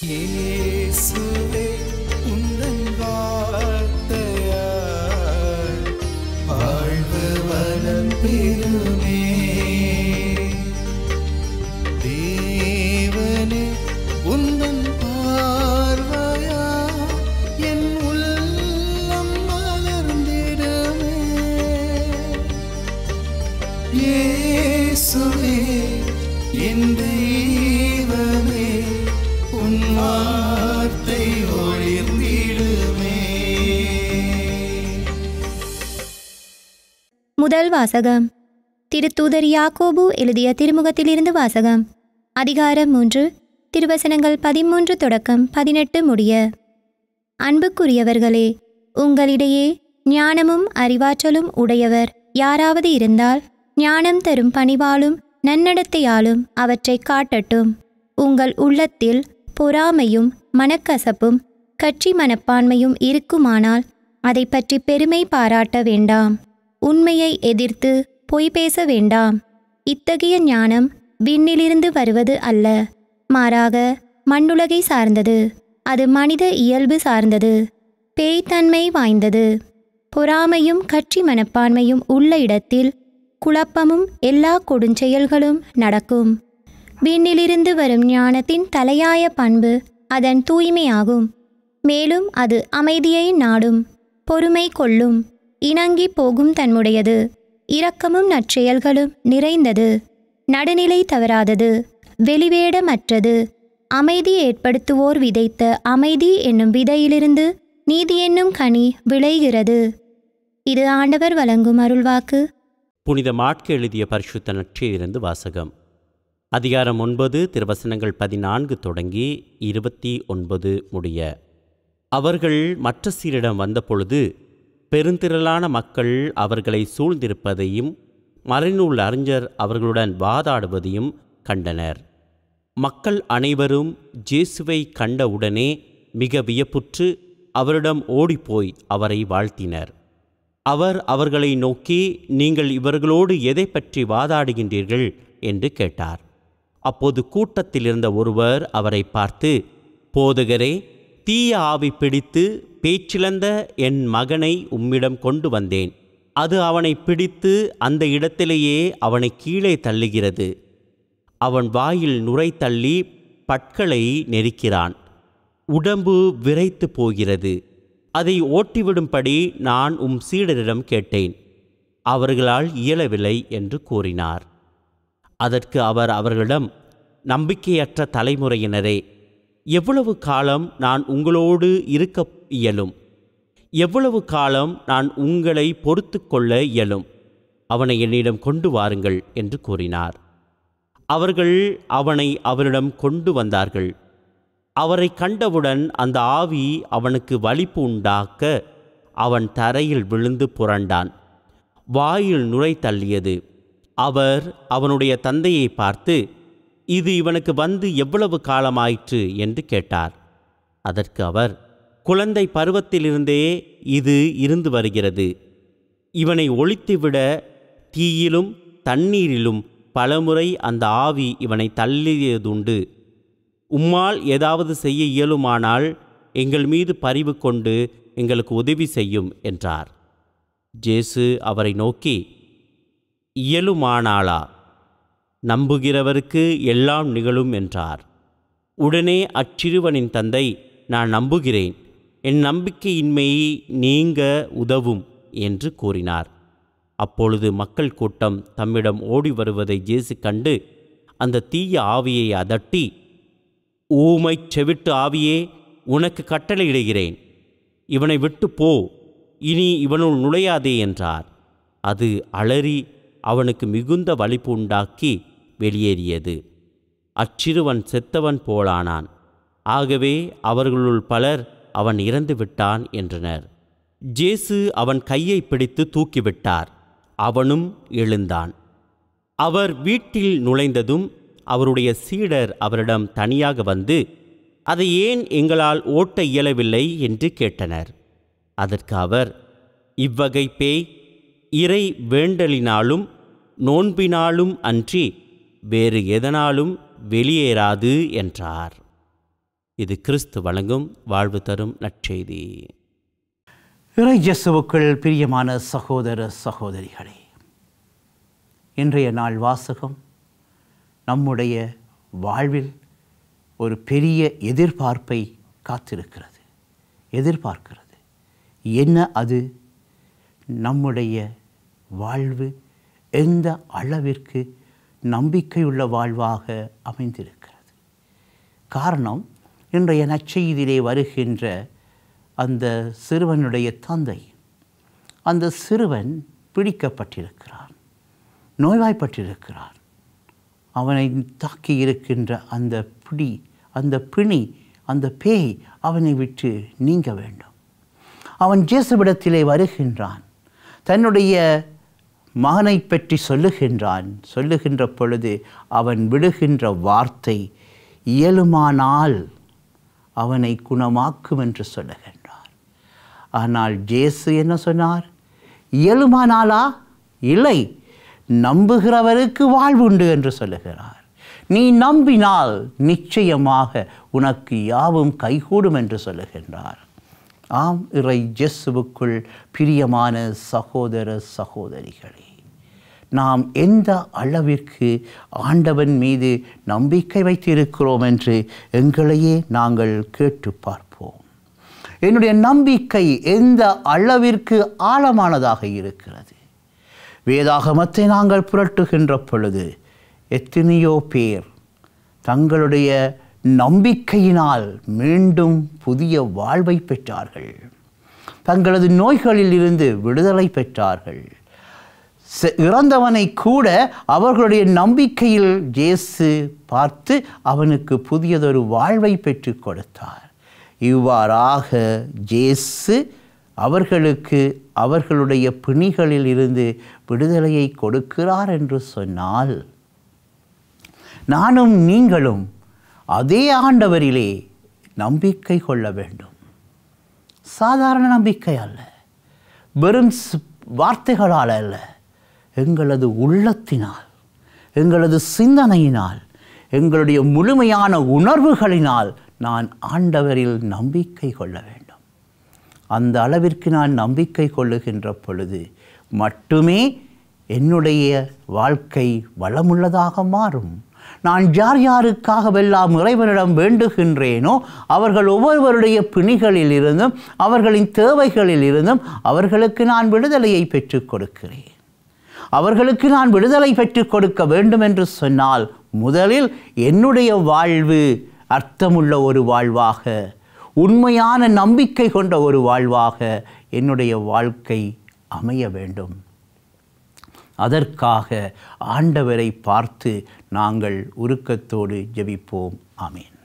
Yeah. வார்த்தை ஒளிர்ந்திடுமே முதல் வாசகம். திருத்தூதர் யாக்கோபு எழுதிய திருமுகத்திலிருந்து வாசகம். அதிகாரம் மூன்று திருவசனங்கள் பதிமூன்று தொடக்கம் பதினெட்டு முடிய. அன்புக்குரியவர்களே உங்களிடையே ஞானமும் அறிவாற்றலும் உடையவர் யாராவது இருந்தால் ஞானம் தரும் பணிவாலும் நன்னடத்தையாலும் அவற்றை காட்டட்டும். உங்கள் உள்ளத்தில் பொறாமையும் மனக்கசப்பும் கட்சி மனப்பான்மையும் இருக்குமானால் அதை பற்றி பெருமை பாராட்ட வேண்டாம். உண்மையை எதிர்த்து பொய் பேச வேண்டாம். இத்தகைய ஞானம் விண்ணிலிருந்து வருவது அல்ல. மாறாக மண்ணுலகை சார்ந்தது. அது மனித இயல்பு சார்ந்தது. பேய்த்தன்மை வாய்ந்தது. பொறாமையும் கட்சி மனப்பான்மையும் உள்ள இடத்தில் குழப்பமும் எல்லா கொடுஞ்செயல்களும் நடக்கும். விண்ணிலிருந்து வரும் ஞானத்தின் தலையாய பண்பு அதன் தூய்மையாகும். மேலும் அது அமைதியை நாடும் பொறுமை கொள்ளும் இணங்கி போகும் தன்முடையது. இரக்கமும் நற்செயல்களும் நிறைந்தது. நடுநிலை தவறாதது வெளிவேடமற்றது. அமைதி ஏற்படுத்துவோர் விதைத்த அமைதி என்னும் விதையிலிருந்து நீதி என்னும் கனி விளைகிறது. இது ஆண்டவர் வழங்கும் அருள்வாக்கு. புனித மாட்கு எழுதிய பரிசுத்த நற்செய்திலிருந்து வாசகம். அதிகாரம் ஒன்பது திருவசனங்கள் பதினான்கு தொடங்கி இருபத்தி ஒன்பது முடிய. அவர்கள் மற்ற சீரிடம் வந்தபொழுது பெருந்திரளான மக்கள் அவர்களை சூழ்ந்திருப்பதையும் மறைநூல் அறிஞர் அவர்களுடன் வாதாடுவதையும் கண்டனர். மக்கள் அனைவரும் ஜேசுவை கண்டவுடனே மிக வியப்புற்று அவரிடம் ஓடிப்போய் அவரை வாழ்த்தினர். அவர் அவர்களை நோக்கி நீங்கள் இவர்களோடு எதை பற்றி வாதாடுகின்றீர்கள்? என்று கேட்டார். அப்போது கூட்டத்தில் இருந்த ஒருவர் அவரை பார்த்து போதுகரே தீய ஆவி பிடித்து பேச்சிழந்த என் மகனை உம்மிடம் கொண்டு வந்தேன். அது அவனை பிடித்து அந்த இடத்திலேயே அவனை கீழே தள்ளுகிறது. அவன் வாயில் நுரை தள்ளி பற்களை நெரிக்கிறான். உடம்பு விரைத்து போகிறது. அதை ஓட்டிவிடும்படி நான் உம் சீடரிடம் கேட்டேன். அவர்களால் இயலவில்லை என்று கூறினார். அதற்கு அவர் அவர்களிடம் நம்பிக்கையற்ற தலைமுறையினரே எவ்வளவு காலம் நான் உங்களோடு இருக்க இயலும்? எவ்வளவு காலம் நான் உங்களை பொறுத்து கொள்ள இயலும்? அவனை என்னிடம் கொண்டு வாருங்கள் என்று கூறினார். அவர்கள் அவனை அவரிடம் கொண்டு வந்தார்கள். அவரை கண்டவுடன் அந்த ஆவி அவனுக்கு வலிப்பு உண்டாக்க அவன் தரையில் விழுந்து புரண்டான். வாயில் நுரை தள்ளியது. அவர் அவனுடைய தந்தையை பார்த்து இது இவனுக்கு வந்து எவ்வளவு காலமாயிற்று என்று கேட்டார். அதற்கு அவர் குழந்தை பருவத்திலிருந்தே இது இருந்து வருகிறது. இவனை ஒழித்துவிட தீயிலும் தண்ணீரிலும் பலமுறை அந்த ஆவி இவனை தள்ளியதுண்டு. உம்மால் ஏதாவது செய்ய இயலுமானால் எங்கள் மீது பரிவு கொண்டு எங்களுக்கு உதவி செய்யும் என்றார். ஜேசு அவரை நோக்கி இயலுமானாளா? நம்புகிறவருக்கு எல்லாம் நிகழும் என்றார். உடனே அச்சிறுவனின் தந்தை நான் நம்புகிறேன். என் நம்பிக்கையின்மையை நீங்க உதவும் என்று கூறினார். அப்பொழுது மக்கள் கூட்டம் தம்மிடம் ஓடி வருவதை ஜேசு கண்டு அந்த தீய ஆவியை அதட்டி ஊமைச் செவிட்டு ஆவியே உனக்கு கட்டளையிடுகிறேன். இவனை விட்டு போ. இனி இவனுள் நுழையாதே என்றார். அது அலறி அவனுக்கு மிகுந்த வலிப்பு உண்டாக்கி வெளியேறியது. அச்சிறுவன் செத்தவன் போலானான். ஆகவே அவர்களுள் பலர் அவன் இறந்து விட்டான் என்றனர். ஜேசு அவன் கையை பிடித்து தூக்கிவிட்டார். அவனும் எழுந்தான். அவர் வீட்டில் நுழைந்ததும் அவருடைய சீடர் அவரிடம் தனியாக வந்து அதை ஏன் எங்களால் ஓட்ட இயலவில்லை? என்று கேட்டனர். அதற்கு அவர் இவ்வகை பேய் இறை வேண்டலினாலும் நோன்பினாலும் அன்றி வேறு எதனாலும் வெளியேறாது என்றார். இது கிறிஸ்து வழங்கும் வாழ்வு தரும் நற்செய்தி. இறை பிரியமான சகோதர சகோதரிகளே இன்றைய நாள் வாசகம் நம்முடைய வாழ்வில் ஒரு பெரிய எதிர்பார்ப்பை காத்திருக்கிறது. எதிர்பார்க்கிறது. என்ன அது? நம்முடைய வாழ்வு எந்த அளவிற்கு நம்பிக்கையுள்ள வாழ்வாக அமைந்திருக்கிறது. காரணம் இன்றைய நற்செய்தியிலே வருகின்ற அந்த சிறுவனுடைய தந்தை அந்த சிறுவன் பிடிக்கப்பட்டிருக்கிறான் நோய்வாய்ப்பட்டிருக்கிறான். அவனை தாக்கி இருக்கின்ற அந்த பிடி அந்த பிணி அந்த பேய் அவனை விட்டு நீங்க வேண்டும். அவன் ஜேசுவிடத்திலே வருகின்றான். தன்னுடைய மகனை பற்றி சொல்லுகின்றான். சொல்லுகின்ற பொழுது அவன் விடுகின்ற வார்த்தை இயலுமானால் அவனை குணமாக்கும் என்று சொல்லுகின்றார் ஆனால் ஜேசு என்ன சொன்னார்? இயலுமானாலா? இல்லை. நம்புகிறவருக்கு வாழ்வுண்டு என்று சொல்லுகிறார். நீ நம்பினால் நிச்சயமாக உனக்கு யாவும் கைகூடும் என்று சொல்லுகின்றார். ஆம் இறை ஜெஸ்ஸுவுக்குள் பிரியமான சகோதர சகோதரிகளே நாம் எந்த அளவிற்கு ஆண்டவன் மீது நம்பிக்கை வைத்திருக்கிறோம் என்று எங்களையே நாங்கள் கேட்டு பார்ப்போம். என்னுடைய நம்பிக்கை எந்த அளவிற்கு ஆழமானதாக இருக்கிறது? வேதாகமத்தை நாங்கள் புரட்டுகின்ற பொழுது எத்தனையோ பேர் தங்களுடைய நம்பிக்கையினால் மீண்டும் புதிய வாழ்வை பெற்றார்கள். தங்களது நோய்களில் இருந்து விடுதலை பெற்றார்கள். இறந்தவனை கூட அவர்களுடைய நம்பிக்கையில் இயேசு பார்த்து அவனுக்கு புதியதொரு வாழ்வை பெற்றுக் கொடுத்தார். இவ்வாறாக இயேசு அவர்களுக்கு அவர்களுடைய பிணிகளில் இருந்து விடுதலையை கொடுக்கிறார் என்று சொன்னால் நானும் நீங்களும் அதே ஆண்டவரிலே நம்பிக்கை கொள்ள வேண்டும். சாதாரண நம்பிக்கை அல்ல. வெறும் ஸ்- வார்த்தைகளால் அல்ல. எங்களது உள்ளத்தினால் எங்களது சிந்தனையினால் எங்களுடைய முழுமையான உணர்வுகளினால் நான் ஆண்டவரில் நம்பிக்கை கொள்ள வேண்டும். அந்த அளவிற்கு நான் நம்பிக்கை கொள்ளுகின்ற பொழுது மட்டுமே என்னுடைய வாழ்க்கை வளமுள்ளதாக மாறும். நான் யார் யாருக்காகவெல்லாம் இறைவனிடம் வேண்டுகின்றேனோ அவர்கள் ஒவ்வொருவருடைய பிணிகளில் இருந்தும் அவர்களின் தேவைகளில் இருந்தும் அவர்களுக்கு நான் விடுதலையை பெற்றுக் கொடுக்கிறேன். அவர்களுக்கு நான் விடுதலை பெற்றுக் கொடுக்க வேண்டும் என்று சொன்னால் முதலில் என்னுடைய வாழ்வு அர்த்தமுள்ள ஒரு வாழ்வாக உண்மையான நம்பிக்கை கொண்ட ஒரு வாழ்வாக என்னுடைய வாழ்க்கை அமைய வேண்டும். அதற்காக ஆண்டவரை பார்த்து நாங்கள் உருக்கத்தோடு ஜெபிப்போம். ஆமேன்.